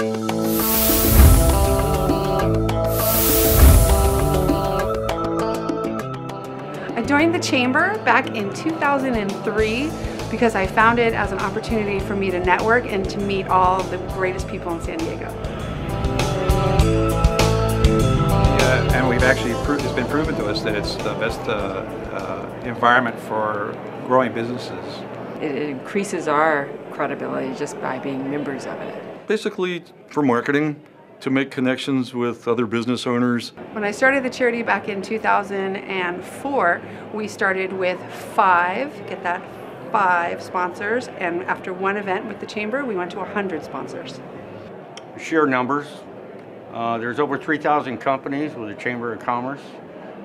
I joined the Chamber back in 2003 because I found it as an opportunity for me to network and to meet all the greatest people in San Diego. Yeah, and we've actually proved, it's been proven to us that it's the best uh, uh, environment for growing businesses. It increases our credibility just by being members of it. Basically for marketing, to make connections with other business owners. When I started the charity back in 2004, we started with five, get that, five sponsors, and after one event with the Chamber, we went to 100 sponsors. Sheer numbers. Uh, there's over 3,000 companies with the Chamber of Commerce,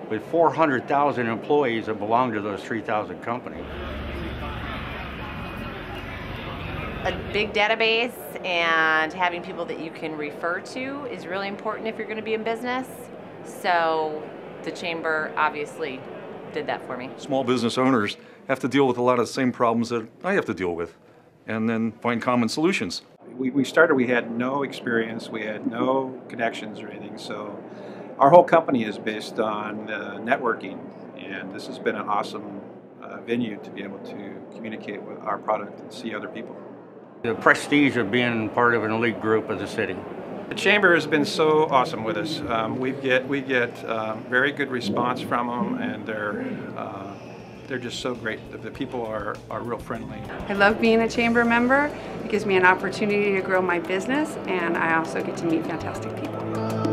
with 400,000 employees that belong to those 3,000 companies. A big database and having people that you can refer to is really important if you're going to be in business. So the chamber obviously did that for me. Small business owners have to deal with a lot of the same problems that I have to deal with and then find common solutions. We, we started, we had no experience, we had no connections or anything, so our whole company is based on uh, networking, and this has been an awesome uh, venue to be able to communicate with our product and see other people. The prestige of being part of an elite group of the city. The chamber has been so awesome with us. Um, we get we get um, very good response from them, and they're uh, they're just so great. The, the people are are real friendly. I love being a chamber member. It gives me an opportunity to grow my business, and I also get to meet fantastic people.